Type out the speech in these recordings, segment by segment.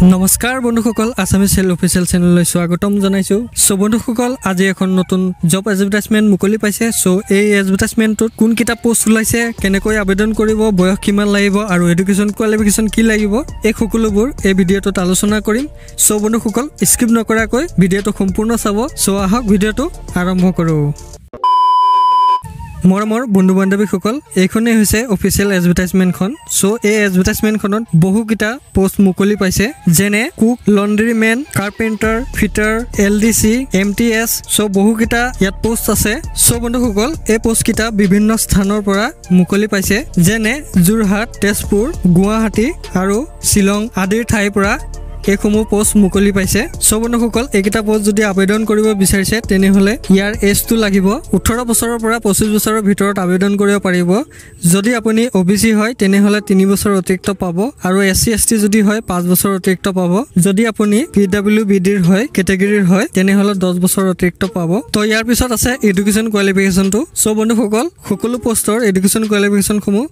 নমস্কাৰ বন্ধুসকল Assamese cell official চেনেললৈ স্বাগতম জনাইছোঁ। চ' বন্ধুসকল আজি এখন নতুন জব এডভাৰটাইজমেণ্ট মুকলি পাইছে। চ' এই এডভাৰটাইজমেণ্টটোত কোন কিতাপ পোষ্ট ওলাইছে কেনেকৈ আবেদন কৰিব বয়স কিমান লাগিব আৰু এডুকেশ্যন কোৱালিফিকেশ্যন কি লাগিব এই সকলোবোৰ এই ভিডিঅ'টোত আলোচনা কৰিম। চ' বন্ধুসকল স্কিপ নকৰাকৈ ভিডিঅ'টো সম্পূৰ্ণ চাব। চ' আহক ভিডিঅ'টো আৰম্ভ কৰোঁ। মৰমৰ বন্ধু বান্ধৱীসকল এইখনেই হৈছে অফিচিয়েল এডভাৰটাইজমেণ্টখন চ' এই এডভাৰটাইজমেণ্টখনত বহুকেইটা পষ্ট মুকলি পাইছে যেনে cook laundry man carpenter fitter L D C M T S চ' বহুকেইটা ইয়াত পষ্ট আছে। চ' বন্ধুসকল এই পষ্টকেইটা বিভিন্ন স্থানৰ পৰা মুকলি পাইছে যেনে যোৰহাট তেজপুৰ গুৱাহাটী আৰু শ্বিলং আদিৰ ঠাইৰ পৰা এইসমূহ পষ্ট মুকলি পাইছে। চ' বন্ধুসকল এইকেইটা পষ্ট যদি আবেদন কৰিব বিচাৰিছে তেনেহ'লে ইয়াৰ এজটো লাগিব ওঠৰ বছৰৰ পৰা পঁচিছ বছৰৰ ভিতৰত আবেদন কৰিব পাৰিব। যদি আপুনি অ' বি চি হয় তেনেহ'লে তিনি বছৰ অতিৰিক্ত পাব আৰু এছ চি এছ টি যদি হয় পাঁচ বছৰ অতিৰিক্ত পাব। যদি আপুনি পি ডাব্লিউ বি ডিৰ হয় কেটেগৰীৰ হয় তেনেহ'লে দহ বছৰ অতিৰিক্ত পাব। তো ইয়াৰ পিছত আছে এডুকেশ্যন কোৱালিফিকেশ্যনটো চ' বন্ধুসকল সকলো পষ্টৰ এডুকেশ্যন কোৱালিফিকেশ্যনসমূহ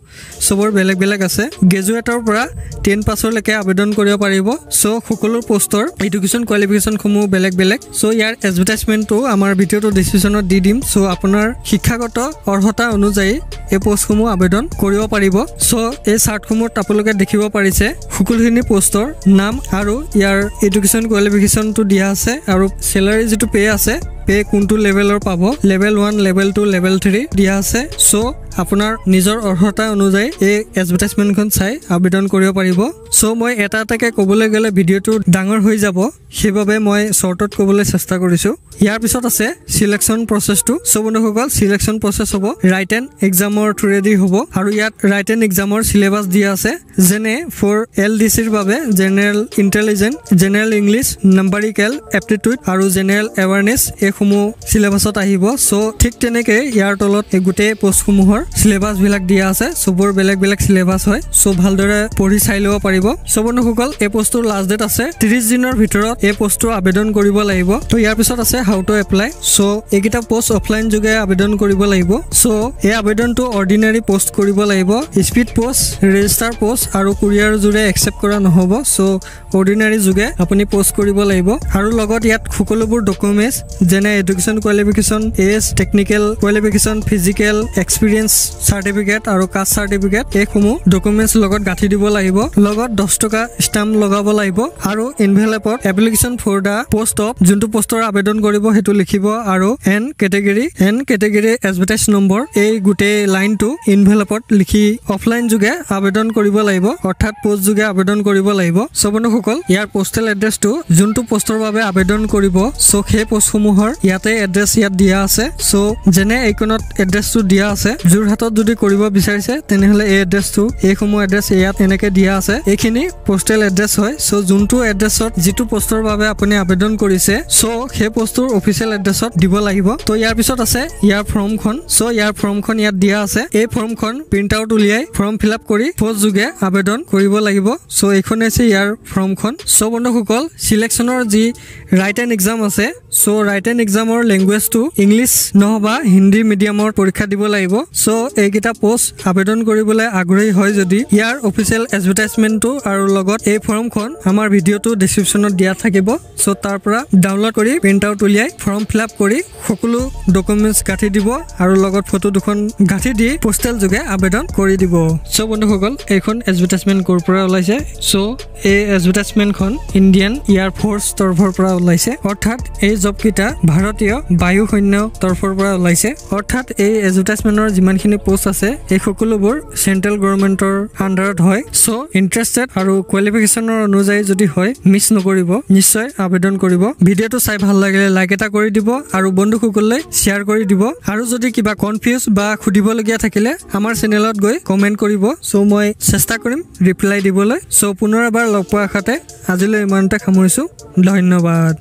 চবৰ বেলেগ বেলেগ আছে। গ্ৰেজুৱেটৰ পৰা টেন পাছলৈকে আবেদন কৰিব পাৰিব। চ' সকলো পষ্টৰ এডুকেশ্যন কোৱালিফিকেশ্যনসমূহ বেলেগ বেলেগ। চ' ইয়াৰ এডভাৰটাইজমেণ্টটো আমাৰ ভিডিঅ'টো ডিছক্ৰিপশ্যনত দি দিম। চ' আপোনাৰ শিক্ষাগত অৰ্হতা অনুযায়ী এই পষ্টসমূহ আবেদন কৰিব পাৰিব। চ' এই চাৰ্টসমূহত আপোনালোকে দেখিব পাৰিছে সকলোখিনি পষ্টৰ নাম আৰু ইয়াৰ এডুকেশ্যন কোৱালিফিকেশ্যনটো দিয়া আছে আৰু চেলাৰী যিটো পে' আছে পে' কোনটো লেভেলৰ পাব? Level one level two level three দিয়া আছে। চ' আপোনাৰ নিজৰ অৰ্হতা অনুযায়ী এই এডভাৰটাইজমেণ্টখন চাই আবেদন কৰিব পাৰিব। চ' মই এটা এটাকৈ ক'বলৈ গ'লে ভিডিঅ'টো ডাঙৰ হৈ যাব। সেইবাবে মই শ্বৰ্টত ক'বলৈ চেষ্টা কৰিছোঁ। ইয়াৰ পিছত আছে চিলেকশ্যন প্ৰচেছটো চ' বন্ধুসকল চিলেকশ্যন প্ৰচেছ হ'ব। ৰাইট এণ্ড এক্সামৰ থ্ৰুৱেদি হ'ব। আৰু ইয়াত ৰাইট এণ্ড এক্সামৰ চিলেবাছ দিয়া আছে। যেনে ফৰ এল ডি চিৰ বাবে general intelligent general English numerical aptitude আৰু জেনেৰেল এৱাৰনেছ এইসমূহ চিলেবাছত আহিব। চ' ঠিক তেনেকৈ ইয়াৰ তলত এই গোটেই পষ্টসমূহৰ চিলেবাছবিলাক দিয়া আছে। চবৰ বেলেগ বেলেগ চিলেবাছ হয়। চ' ভালদৰে পঢ়ি চাই ল'ব পাৰিব। চ' বন্ধুসকল এই পষ্টটোৰ লাষ্ট ডেট আছে ত্ৰিছ দিনৰ ভিতৰত এই পষ্টটো আবেদন কৰিব লাগিব। ত' ইয়াৰ পিছত আছে হাউ টু এপ্লাই চ' এইকেইটা পষ্ট অফলাইন যোগে আবেদন কৰিব লাগিব। চ' এই আবেদনটো অৰ্ডিনাৰী পষ্ট কৰিব লাগিব। স্পীড পষ্ট ৰেজিষ্টাৰ পষ্ট আৰু কুৰিয়াৰ যোগে একচেপ্ট কৰা নহ'ব। চ' অৰ্ডিনাৰী যোগে আপুনি পষ্ট কৰিব লাগিব। আৰু লগত ইয়াত সকলোবোৰ ডকুমেণ্টছ যেনে education qualification as technical qualification physical experience certificate আৰু কাষ্ট চাৰ্টিফিকেট এইসমূহ ডকুমেণ্টছ লগত গাঁঠি দিব লাগিব। লগত দহ টকা ষ্টাম্প লগাব লাগিব আৰু ইনভেলেপত application for the post of যোনটো পষ্টৰ আবেদন কৰিব সেইটো লিখিব আৰু N category N category advertise number এই গোটেই লাইনটো ইনভেলপত লিখি অফলাইন যোগে আবেদন কৰিব লাগিব অৰ্থাৎ পোষ্ট যোগে আবেদন কৰিব লাগিব। চ' বন্ধুসকল ইয়াৰ পোষ্টেল এড্ৰেছটো যোনটো পোষ্টৰ বাবে আবেদন কৰিব চ' সেই পোষ্টসমূহৰ ইয়াতে এড্ৰেছ ইয়াত দিয়া আছে। চ' যেনে এইকণত এড্ৰেছটো দিয়া আছে যোৰহাটত যদি কৰিব বিচাৰিছে তেনেহ'লে এই এড্ৰেছটো এইসমূহ এড্ৰেছ ইয়াত এনেকৈ দিয়া আছে। এইখিনি পোষ্টেল এড্ৰেছ হয়। চ' যোনটো এড্ৰেছত যিটো পোষ্টৰ বাবে আপুনি আবেদন কৰিছে চ' সেই পোষ্টটোৰ অফিচিয়েল এড্ৰেছত দিব লাগিব। ত' ইয়াৰ পিছত আছে ইয়াৰ ফৰ্মখন চ' ইয়াৰ ফৰ্মখন ইয়াত দিয়া আছে। এই ফৰ্মখন প্ৰিণ্ট আউট উলিয়াই ফৰ্ম ফিল আপ কৰি পোষ্ট যোগে আবেদন কৰিব লাগিব। চ' এইখনে হৈছে ইয়াৰ ফৰ্মখন চ' বন্ধুসকল চিলেকশ্যনৰ যি ৰাইট এণ্ড এক্সাম আছে চ' ৰাইট এণ্ড এক্সামৰ লেংগুৱেজটো ইংলিছ নহবা হিন্দী মিডিয়ামৰ পৰীক্ষা দিব লাগিব। চ' এইকেইটা পোষ্ট আবেদন কৰিবলৈ আগ্ৰহী হয় যদি ইয়াৰ অফিচিয়েল এডভাৰটাইজমেণ্টটো আৰু লগত এই ফৰ্মখন আমাৰ ভিডিঅ'টো ডিছক্ৰিপশ্যনত দিয়া থাকিব। চ' তাৰ পৰা ডাউনলোড কৰি প্ৰিণ্ট আউট উলিয়াই ফৰ্ম ফিল আপ কৰি সকলো ডকুমেণ্টছ গাঁঠি দিব আৰু লগত ফটো দুখন গাঁঠি দি পোষ্টেল যোগে আবেদন কৰি দিব। চ' বন্ধুসকল এইখন এডভাৰটাইজমেণ্ট ক'ৰ পৰা ওলাইছে? চ' এই এডভাৰটাইজমেণ্টখন ইণ্ডিয়ান এয়াৰ ফ'ৰ্চ তৰফৰ পৰা ওলাইছে। অৰ্থাৎ এই জবকেইটা ভাৰতীয় বায়ু সৈন্য তৰফৰ পৰা ওলাইছে। অৰ্থাৎ এই এডভাৰটাইজমেণ্টৰ যিমানখিনি পষ্ট আছে এই সকলোবোৰ চেণ্ট্ৰেল গভৰ্ণমেণ্টৰ আণ্ডাৰত হয়। চ' ইণ্টাৰেষ্টেড আৰু কোৱালিফিকেশ্যনৰ অনুযায়ী যদি হয় মিছ নকৰিব নিশ্চয় আবেদন কৰিব। ভিডিঅ'টো চাই ভাল লাগিলে লাইক এটা কৰি দিব আৰু বন্ধুসকললৈ শ্বেয়াৰ কৰি দিব। আৰু যদি কিবা কনফিউজ বা সুধিবলগীয়া থাকিলে আমাৰ চেনেলত গৈ কমেণ্ট কৰিব। চ' মই চেষ্টা কৰিম ৰিপ্লাই দিবলৈ। চ' পুনৰ এবাৰ লগ পোৱা আশাতে আজিলৈ ইমানতে সামৰিছোঁ। ধন্যবাদ।